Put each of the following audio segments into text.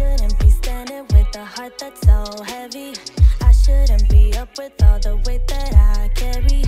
shouldn't be standing with a heart that's so heavy. I shouldn't be up with all the weight that I carry.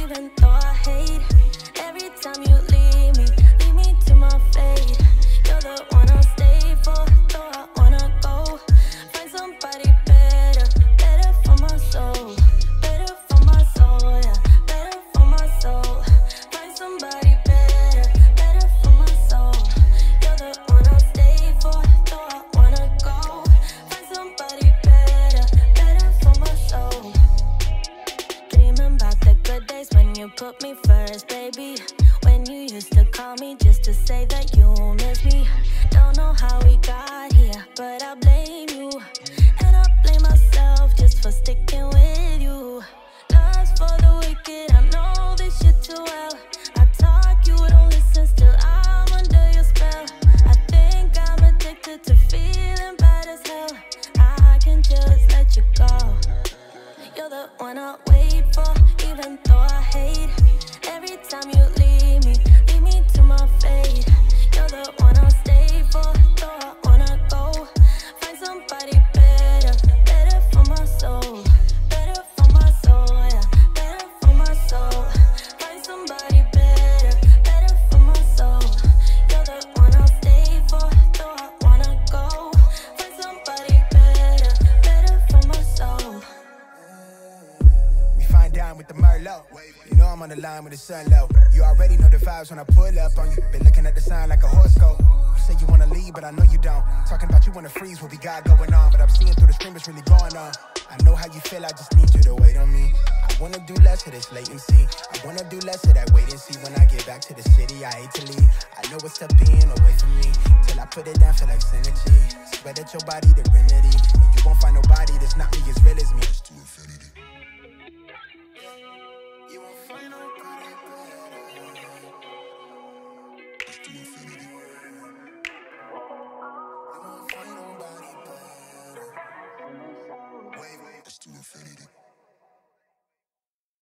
Even though I hate. Every time you leave me, leave me to my fate. Put me first, baby. When you used to call me just to say that you miss me. Don't know how we got here, but I blame you. And I blame myself just for sticking with you. Love's for the wicked, I know this shit too well. With the Merlot. You know I'm on the line with the sun low. You already know the vibes when I pull up on you. Been looking at the sign like a horoscope. You say you wanna leave, but I know you don't. Talking about you wanna freeze what we got going on. But I'm seeing through the screen what's really going on. I know how you feel, I just need you to wait on me. I wanna do less of this latency. I wanna do less of that wait and see when I get back to the city. I hate to leave. I know it's tough being away from me. Till I put it down, feel like synergy. Swear that your body the remedy. And you won't find nobody that's not me as real as me. to infinity. I won't find nobody better. Wave, to infinity.